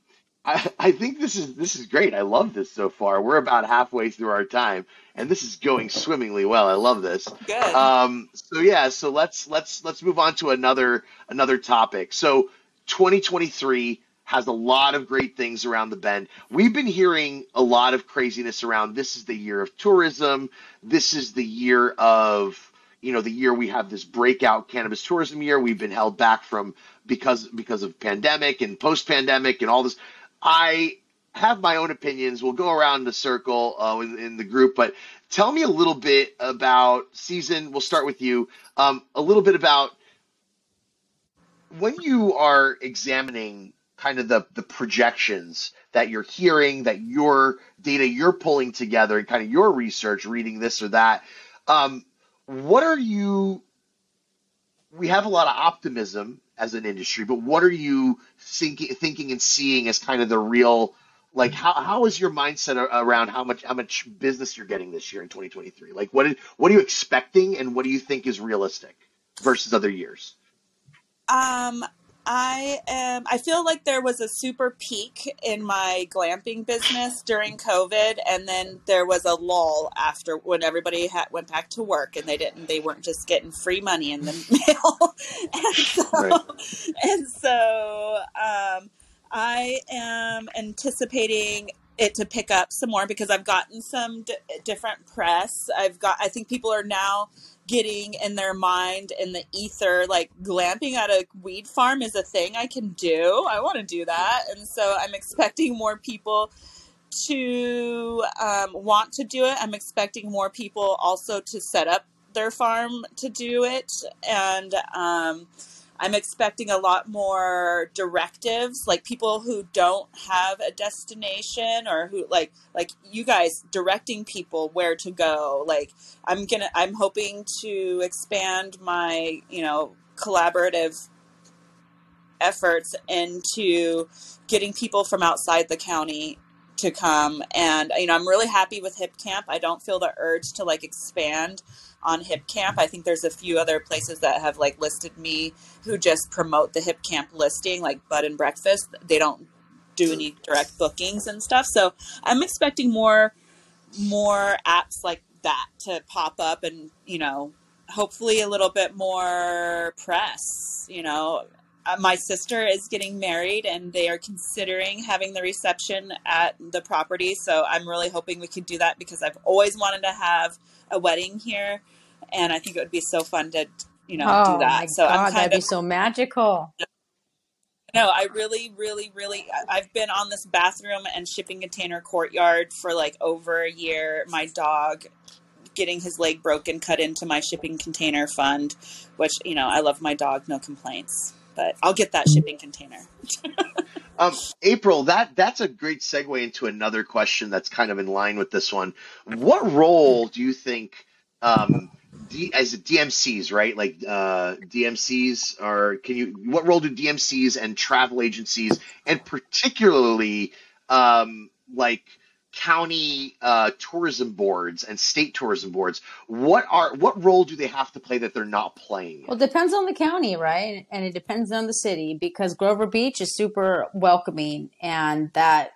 I I think this is this is great. I love this so far. We're about halfway through our time, and this is going swimmingly well. I love this. Good. Um, so yeah, so let's let's let's move on to another another topic. So 2023 has a lot of great things around the bend. We've been hearing a lot of craziness around this is the year of tourism. This is the year of you know the year we have this breakout cannabis tourism year. We've been held back from because because of pandemic and post pandemic and all this. I have my own opinions. We'll go around the circle uh, in, in the group, but tell me a little bit about season. We'll start with you. Um, a little bit about when you are examining kind of the the projections that you're hearing, that your data you're pulling together, and kind of your research, reading this or that. Um, what are you? We have a lot of optimism as an industry, but what are you thinking, thinking and seeing as kind of the real? Like how, how is your mindset around how much how much business you're getting this year in 2023? Like what is, what are you expecting and what do you think is realistic versus other years? Um, I am. I feel like there was a super peak in my glamping business during COVID, and then there was a lull after when everybody had, went back to work, and they didn't. They weren't just getting free money in the mail, and so right. and so um, I am anticipating it to pick up some more because I've gotten some d- different press. I've got. I think people are now getting in their mind in the ether like glamping at a weed farm is a thing I can do. I want to do that. And so I'm expecting more people to um, want to do it. I'm expecting more people also to set up their farm to do it. And um, I'm expecting a lot more directives, like people who don't have a destination or who like like you guys directing people where to go. Like I'm gonna I'm hoping to expand my, you know, collaborative efforts into getting people from outside the county to come and you know i'm really happy with Hipcamp i don't feel the urge to like expand on Hipcamp. I think there's a few other places that have like listed me who just promote the Hipcamp listing like bud and breakfast. They don't do any direct bookings and stuff. So i'm expecting more more apps like that to pop up and you know hopefully a little bit more press you know. Uh, my sister is getting married and they are considering having the reception at the property. So i'm really hoping we could do that because i've always wanted to have a wedding here and i think it would be so fun to you know oh do that so God, i'm kind that'd of be so magical. no i really really really i've been on this bathroom and shipping container courtyard for like over a year my dog getting his leg broken cut into my shipping container fund which you know i love my dog no complaints but I'll get that shipping container. um, April, that that's a great segue into another question that's kind of in line with this one. What role do you think, um, D, as DMCs, right? Like uh, DMCs are, can you? What role do DMCs and travel agencies, and particularly um, like county uh, tourism boards and state tourism boards what are what role do they have to play that they're not playing Well, it depends on the county, right? And it depends on the city because Grover Beach is super welcoming and that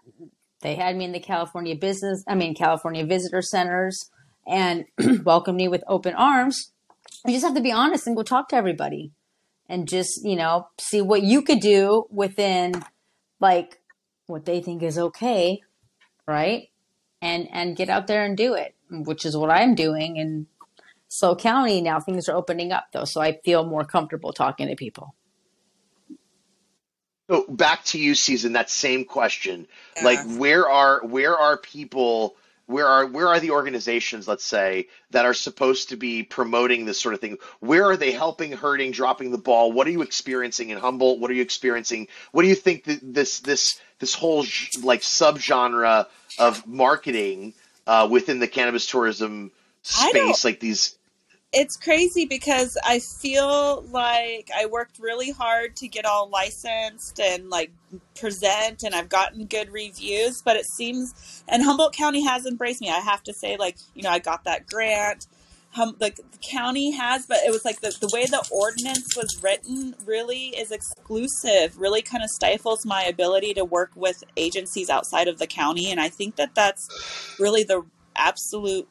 they had me in the California business, I mean, California visitor centers and welcomed me with open arms. You just have to be honest and go talk to everybody and just, you know, see what you could do within like what they think is okay, right? And and get out there and do it, which is what I'm doing in SLO County now. Things are opening up though, so I feel more comfortable talking to people. so back to you season that same question like where are where are people where are where are the organizations let's say that are supposed to be promoting this sort of thing where are they helping hurting dropping the ball what are you experiencing in humboldt what are you experiencing what do you think that this this this whole like subgenre of marketing uh, within the cannabis tourism space like these it's crazy because I feel like I worked really hard to get all licensed and like present, and I've gotten good reviews. But it seems, and Humboldt County has embraced me. I have to say, like you know, I got that grant. Hum, like the county has, but it was like the, the way the ordinance was written really is exclusive. Really, kind of stifles my ability to work with agencies outside of the county, and I think that that's really the absolute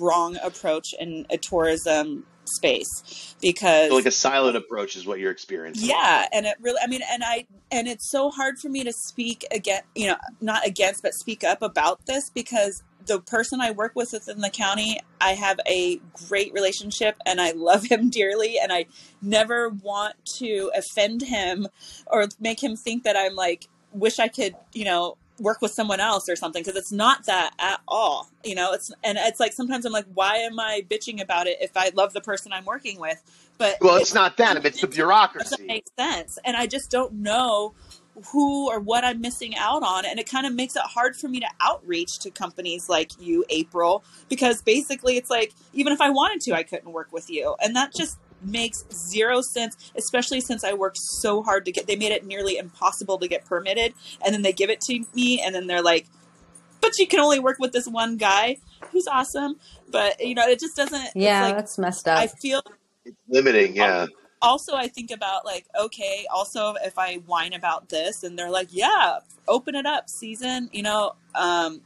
wrong approach in a tourism space so because like a siloed approach is what you're experiencing yeah and it really i mean and i and it's so hard for me to speak again you know not against but speak up about this because the person i work with within the county i have a great relationship and i love him dearly and i never want to offend him or make him think that i'm like wish i could you know work with someone else or something because it's not that at all you know it's and it's like sometimes i'm like why am i bitching about it if i love the person i'm working with but Well, it it's not that. It's the bureaucracy. make sense and i just don't know who or what i'm missing out on and it kind of makes it hard for me to outreach to companies like you april because basically it's like even if i wanted to i couldn't work with you and that just makes zero sense especially since i worked so hard to get they made it nearly impossible to get permitted and then they give it to me and then they're like but you can only work with this one guy who's awesome but you know it just doesn't it's Yeah, like that's messed up. i feel It's limiting. Yeah. Also i think about like okay also if i whine about this and they're like yeah open it up season you know um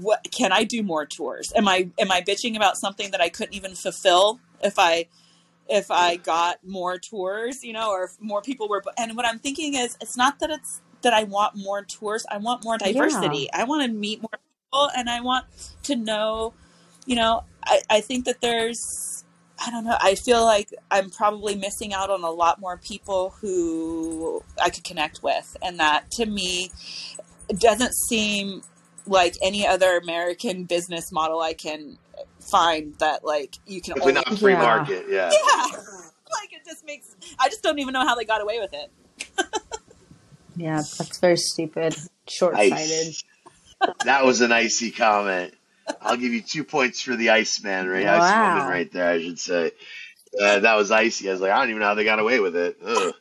what can i do more tours am i am i bitching about something that i couldn't even fulfill if i if i got more tours you know or if more people were and what i'm thinking is it's not that it's that i want more tours i want more Yeah. diversity i want to meet more people and i want to know you know i, I think that there's i don't know i feel like i'm probably missing out on a lot more people who i could connect with and that to me doesn't seem like any other american business model i can find that like you can Definitely only not free Yeah. market. Yeah. yeah like it just makes i just don't even know how they got away with it Yeah, that's very stupid. Short sighted. That was an icy comment. I'll give you two points for the Iceman, right? Ice woman, Wow. right there. I should say. Uh, that was icy. I was like, I don't even know how they got away with it. Ugh.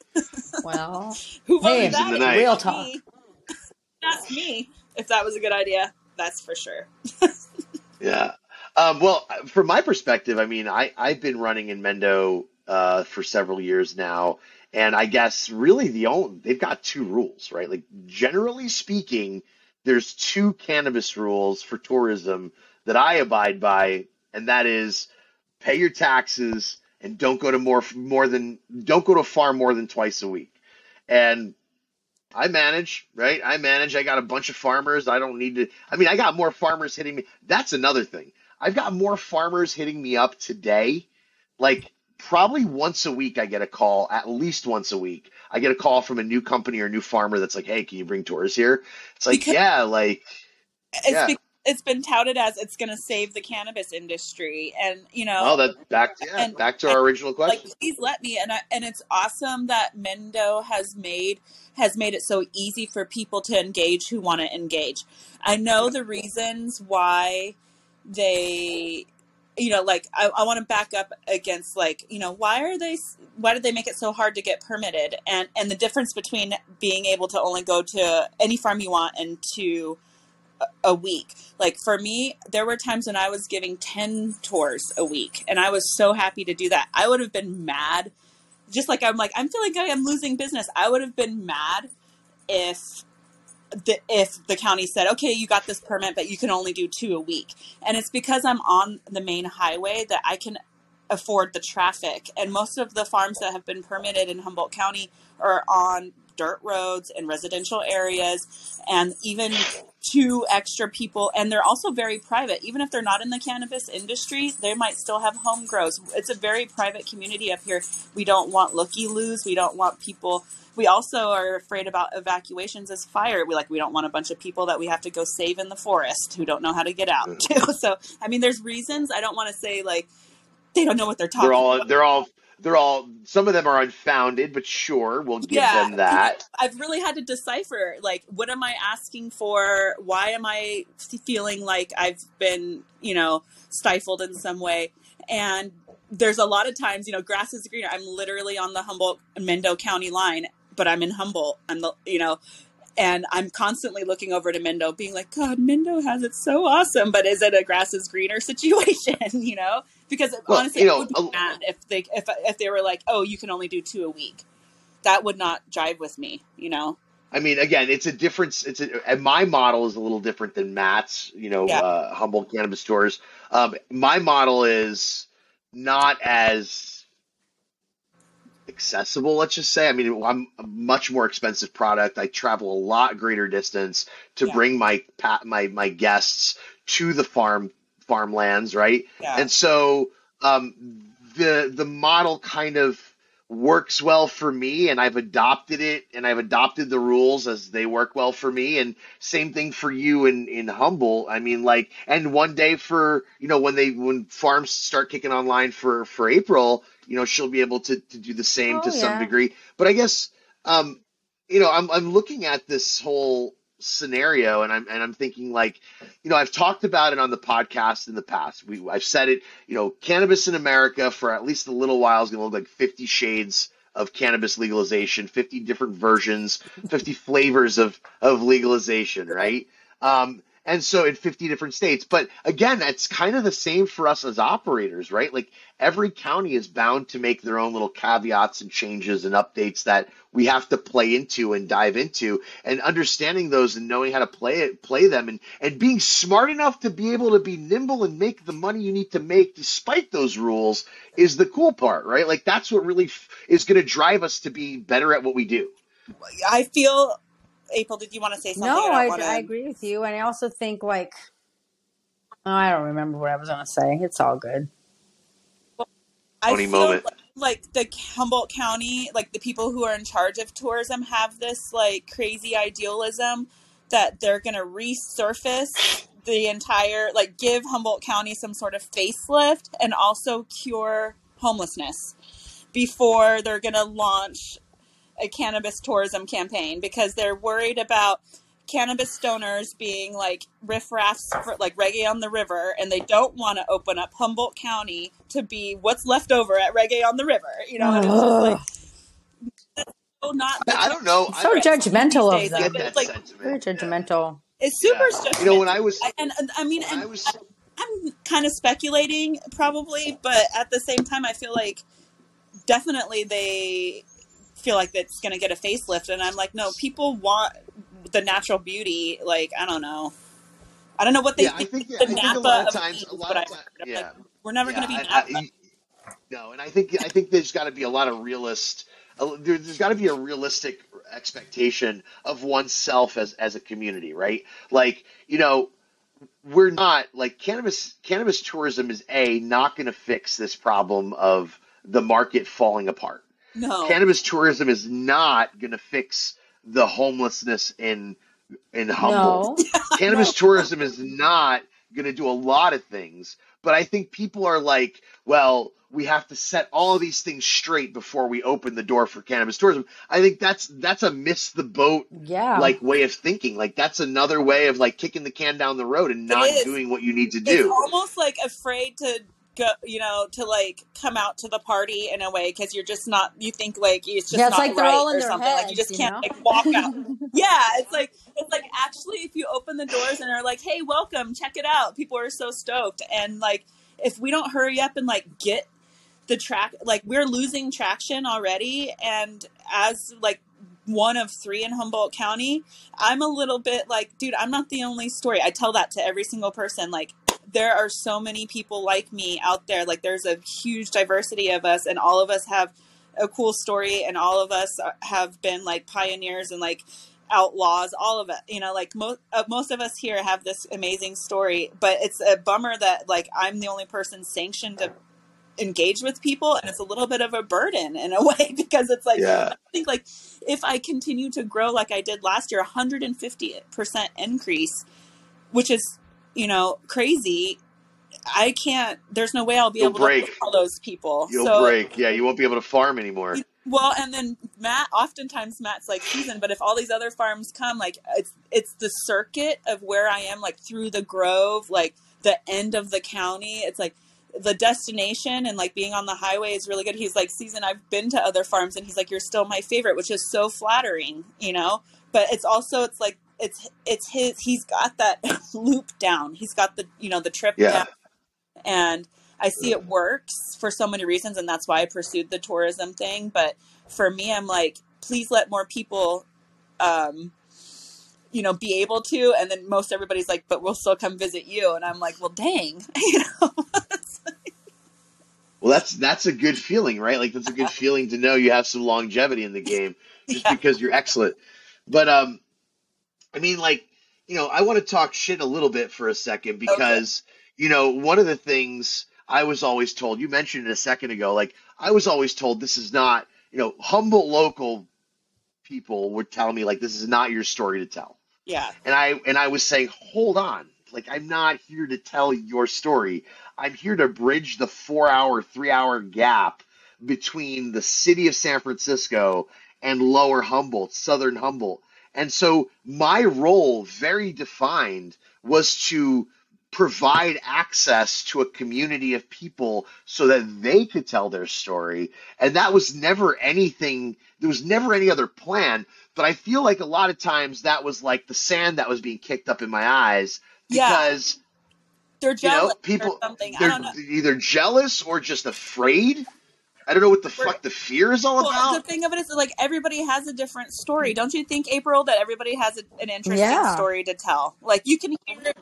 Well, who voted hey, Leaves in that the night. real talk. me. That's me if that was a good idea that's for sure Yeah. Um, well, from my perspective, I mean, I, I've been running in Mendo uh, for several years now, and I guess really the only they've got two rules, right? Like generally speaking, there's two cannabis rules for tourism that I abide by, and that is pay your taxes and don't go to more more than don't go to a farm more than twice a week. And I manage, right? I manage. I got a bunch of farmers. I don't need to. I mean, I got more farmers hitting me. That's another thing. I've got more farmers hitting me up today. Like probably once a week, I get a call. At least once a week, I get a call from a new company or a new farmer that's like, "Hey, can you bring tours here?" It's like, because yeah, like it's yeah. be- it's been touted as it's going to save the cannabis industry and you Well, know that back yeah, and back to and our original like question. please let me and I, and it's awesome that Mendo has made has made it so easy for people to engage who want to engage. I know the reasons why they you know like I, I want to back up against like you know why are they why did they make it so hard to get permitted and and the difference between being able to only go to any farm you want and to a week. Like for me, there were times when I was giving 10 tours a week and I was so happy to do that. I would have been mad just like I'm like I'm feeling like I am losing business. I would have been mad if the, if the county said, "Okay, you got this permit, but you can only do two a week." And it's because I'm on the main highway that I can afford the traffic. And most of the farms that have been permitted in Humboldt County are on dirt roads and residential areas and even two extra people and they're also very private. Even if they're not in the cannabis industry they might still have home grows. It's a very private community up here. We don't want looky loos we don't want people we also are afraid about evacuations as fire. We like we don't want a bunch of people that we have to go save in the forest who don't know how to get out Mm. too. So i mean there's reasons. I don't want to say like they don't know what they're talking. They're all about. they're all they're all some of them are unfounded, but sure, we'll give yeah them that. i've really had to decipher like what am i asking for? Why am I feeling like i've been you know stifled in some way? And there's a lot of times you know grass is greener. I'm literally on the humboldt mendo county line but i'm in humboldt i'm the you know and i'm constantly looking over to mendo being like god mendo has it so awesome but is it a grass is greener situation you know because Well, honestly you i know, would be a- mad if they if if they were like oh you can only do two a week that would not jive with me, you know? I mean, again, it's a difference. It's a, and my model is a little different than Matt's. You know, Yeah. uh, Humboldt Cannabis Tours. Um, my model is not as accessible. Let's just say. I mean, I'm a much more expensive product. I travel a lot greater distance to Yeah. bring my my my guests to the farm farmlands, right? Yeah. And so um, the the model kind of works well for me and I've adopted it and I've adopted the rules as they work well for me and same thing for you in in Humboldt. I mean like and one day for you know when they when farms start kicking online for for April, you know she'll be able to to do the same Oh to some degree. But I guess um you know I'm I'm looking at this whole scenario and I'm and I'm thinking like you know I've talked about it on the podcast in the past. We I've said it you know, cannabis in America for at least a little while is going to look like 50 shades of cannabis legalization, 50 different versions, 50 flavors of, of legalization, right? Um, and so in 50 different states. But again, that's kind of the same for us as operators, right? Like every county is bound to make their own little caveats and changes and updates that we have to play into and dive into and understanding those and knowing how to play it play them and and being smart enough to be able to be nimble and make the money you need to make despite those rules is the cool part right like that's what really f- is going to drive us to be better at what we do I feel April, did you want to say something? No, I I, want I agree with you. And I also think, like, oh, I don't remember what I was going to say. It's all good. I Tony feel moment like, like the Humboldt County, like the people who are in charge of tourism, have this like crazy idealism that they're going to resurface the entire, like, give Humboldt County some sort of facelift and also cure homelessness before they're going to launch a cannabis tourism campaign because they're worried about cannabis stoners being like riffraffs for like reggae on the river and they don't want to open up Humboldt County to be what's left over at reggae on the river you know? And it's just like so not I I don't know. It's I so don't tourist these judgmental of days get them. it's that like Very sentiment yeah. judgmental. it's super yeah you know when I was I- and, and I mean and I was I, I'm kind of speculating probably but at the same time I feel like definitely they feel like it's going to get a facelift and i'm like no people want the natural beauty like i don't know i don't know what they yeah I think think the I think a lot napa of of times a lot of times i'm like yeah we're never going to be I, napa I No, and I think I think there's got to be a lot of realist. uh, There, there's got to be a realistic expectation of oneself as as a community, right? Like you know, we're not like cannabis. Cannabis tourism is a not going to fix this problem of the market falling apart. No Cannabis tourism is not going to fix the homelessness in in Humboldt. No. Cannabis no tourism is not going to do a lot of things, but I think people are like, well, we have to set all of these things straight before we open the door for cannabis tourism. I think that's that's a miss the boat Yeah. like way of thinking. Like that's another way of like kicking the can down the road and not doing what you need to it's do. almost like afraid to go you know to like come out to the party in a way because you're just not you think like it's just Yeah, it's not like they're right all in or something like you just you can't know? like walk out yeah it's like it's like actually if you open the doors and are like hey welcome check it out people are so stoked and like if we don't hurry up and like get the track like we're losing traction already and as like one of three in Humboldt County, I'm a little bit like, dude, I'm not the only story. I tell that to every single person. Like, there are so many people like me out there. Like, there's a huge diversity of us, and all of us have a cool story, and all of us have been like pioneers and like outlaws. All of it, you know, like most uh, most of us here have this amazing story. But it's a bummer that like I'm the only person sanctioned to engage with people and it's a little bit of a burden in a way because it's like Yeah. I think like if I continue to grow like I did last year 150% increase which is you know crazy I can't there's no way I'll be You'll able to break. reach all those people You'll so break. Yeah, you won't be able to farm anymore. well and then Matt oftentimes Matt's like season but if all these other farms come like it's it's the circuit of where I am like through the grove like the end of the county it's like the destination and like being on the highway is really good. He's like, season, I've been to other farms and he's like, you're still my favorite, which is so flattering, you know? But it's also, it's like, it's, it's his, he's got that loop down. He's got the, you know, the trip Yeah. down and I see it works for so many reasons. And that's why I pursued the tourism thing. But for me, I'm like, please let more people, um, you know, be able to. And then most everybody's like, but we'll still come visit you. And I'm like, well, dang, you know? Well, that's that's a good feeling, right? Like that's a good feeling to know you have some longevity in the game just yeah. because you're excellent. But um, I mean, like you know, I want to talk shit a little bit for a second Okay. because you know one of the things I was always told. You mentioned it a second ago. Like I was always told this is not you know, humble local people would tell me like this is not your story to tell. Yeah. And I and I was saying, hold on. Like I'm not here to tell your story. I'm here to bridge the 4-hour, 3-hour gap between the city of San Francisco and lower Humboldt, southern Humboldt. And so my role, very defined, was to provide access to a community of people so that they could tell their story. And that was never anything, there was never any other plan. But I feel like a lot of times that was like the sand that was being kicked up in my eyes Yeah. because, They're you know, jealous or people, something. They're either jealous or just afraid. I don't know what the We're- fuck the fear is all Well, the thing of it is, like, everybody has a different story. Don't you think, April, that everybody has a, an interesting Yeah. story to tell? Like, you can hear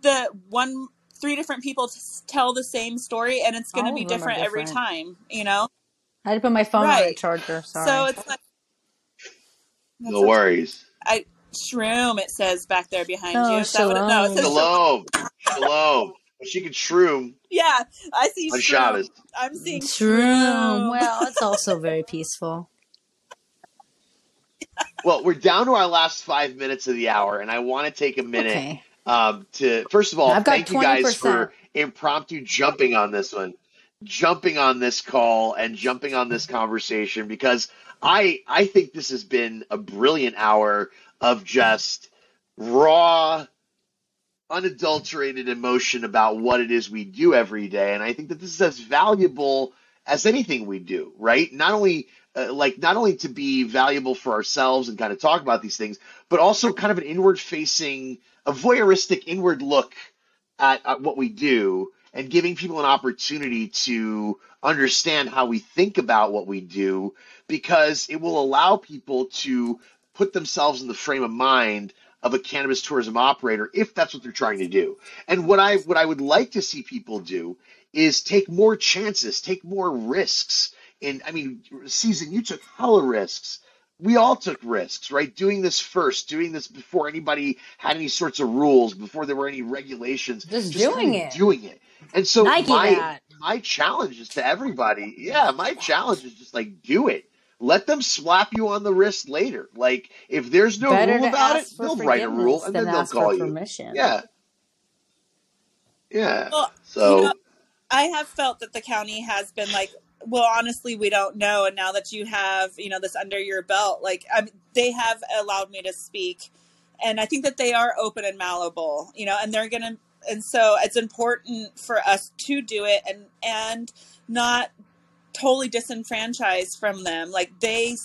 the one, three different people t- tell the same story, and it's going to be of them are different every time, you know? I had to put my phone on a Right. charger. So Sorry. it's like, No okay. worries. I, shroom, it says back there behind Oh, you. Is that what it, no, it says Shalom. Shalom. She can shroom Yeah, I see on shroom. Shabbos. I'm seeing Shroom. shroom. Well, it's also very peaceful. Well, we're down to our last five minutes of the hour, and I want to take a minute Okay. um, to first of all I've got thank you guys for impromptu jumping on this one, jumping on this call, and jumping on this conversation because I I think this has been a brilliant hour of just raw, unadulterated emotion about what it is we do every day, and I think that this is as valuable as anything we do, right? Not only uh, like not only to be valuable for ourselves and kind of talk about these things, but also kind of an inward facing, a voyeuristic inward look at, at what we do and giving people an opportunity to understand how we think about what we do because it will allow people to put themselves in the frame of mind of a cannabis tourism operator if that's what they're trying to do. And what I what I would like to see people do is take more chances, take more risks. And I mean, season you took hella risks. We all took risks, right? Doing this first, doing this before anybody had any sorts of rules, before there were any regulations, Just kind doing it. doing it. And so Nike my that. my challenge is to everybody. Yeah, my challenge is just like do it. Let them slap you on the wrist later. Like if there's no Rule rule about it, they'll write a rule and then they'll ask call for you. permission. Yeah, yeah. Well, you So know, I have felt that the county has been like, well, honestly, we don't know. And now that you have, you know, this under your belt, like I mean, they have allowed me to speak, and I think that they are open and malleable, you know, and they're gonna. And so it's important for us to do it and and not totally disenfranchised from them. Like they,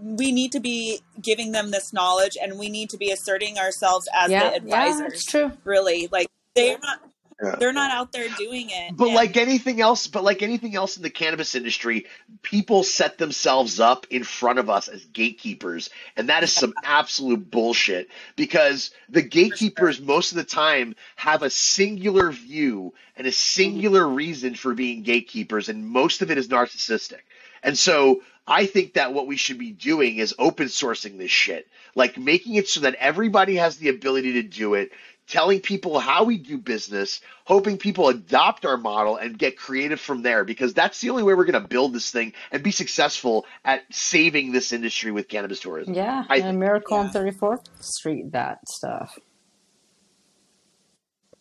we need to be giving them this knowledge, and we need to be asserting ourselves as Yeah, the yeah, advisors. it's true. Really, like they're not yeah. they're not out there doing it. But and- like anything else, but like anything else in the cannabis industry, people set themselves up in front of us as gatekeepers, and that is some absolute bullshit because the gatekeepers most of the time have a singular view and a mm-hmm. singular reason for being gatekeepers, and most of it is narcissistic. And so I think that what we should be doing is open sourcing this shit, like making it so that everybody has the ability to do it, telling people how we do business, hoping people adopt our model and get creative from there because that's the only way we're going to build this thing and be successful at saving this industry with cannabis tourism. Yeah, I and think. Miracle on 34th Street, that stuff.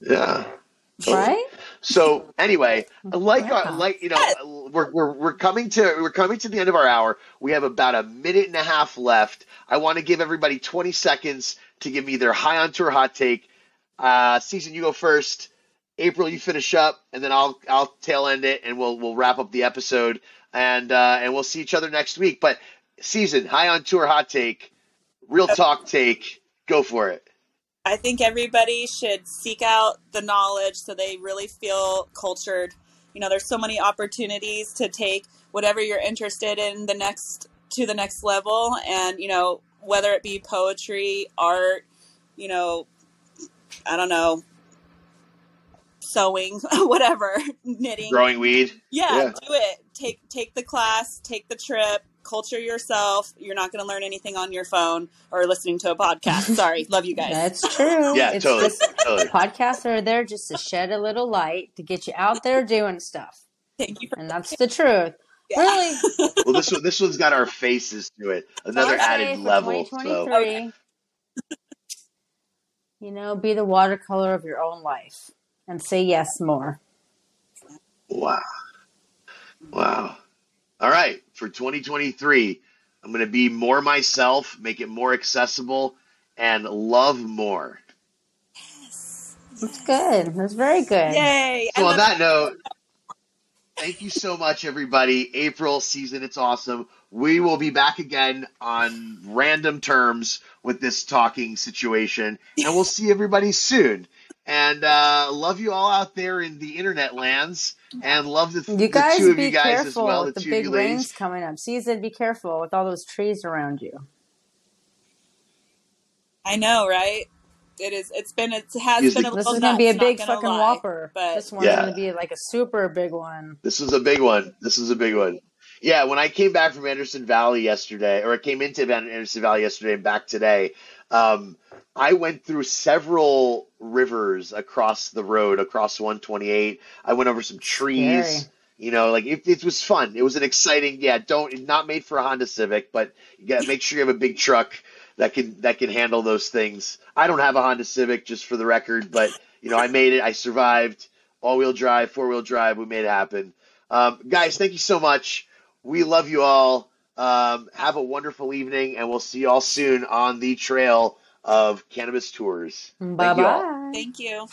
Yeah. Right? So anyway, like uh, Yeah. like you know, we're, we're we're coming to we're coming to the end of our hour. We have about a minute and a half left. I want to give everybody 20 seconds to give me their high on tour hot take. Uh, season, you go first. April, you finish up, and then I'll I'll tail end it, and we'll we'll wrap up the episode, and uh, and we'll see each other next week. But season, high on tour hot take, real talk take, go for it. I think everybody should seek out the knowledge so they really feel cultured. You know, there's so many opportunities to take whatever you're interested in the next to the next level and, you know, whether it be poetry, art, you know, I don't know, sewing, whatever, knitting. Growing weed. Yeah, Yeah. do it. Take take the class, take the trip, culture yourself. You're not going to learn anything on your phone or listening to a podcast. Sorry, love you guys. That's true. Yeah, it's totally, just totally. podcasts are there just to shed a little light to get you out there doing stuff. Thank you for And that's the truth. Yeah. Really? Well, this one this one's got our faces to it. Another I say added for level. So 2023, you know, be the watercolor of your own life and say yes more. wow. Wow. All right. For 2023, I'm going to be more myself, make it more accessible, and love more. Yes. That's good. That's very good. Yay. I So, on love that note, thank you so much, everybody. April season, it's awesome. We will be back again on random terms with this talking situation, and we'll see everybody soon. And uh, love you all out there in the internet lands, and love the, You the guys two of you be guys as careful well, the with the two of big you rains ladies. coming up. Season, be careful with all those trees around you. I know, right? It is. It's been. It has Is been a This is going to be a big fucking lie, whopper. but This one's gonna be like a super big one. This is a big one. This is a big one. Yeah, when I came back from Anderson Valley yesterday, or I came into Anderson Valley yesterday and back today, um, I went through several rivers across the road, across 128. I went over some trees. Scary. You know, like it, it was fun. It was an exciting. Yeah, don't not made for a Honda Civic, but you got to make sure you have a big truck that can that can handle those things. I don't have a Honda Civic, just for the record, but you know, I made it. I survived. All wheel drive, four wheel drive. We made it happen. Um, guys, thank you so much. We love you all. Um, have a wonderful evening, and we'll see you all soon on the trail of cannabis tours. Bye Thank you all. bye. thank you.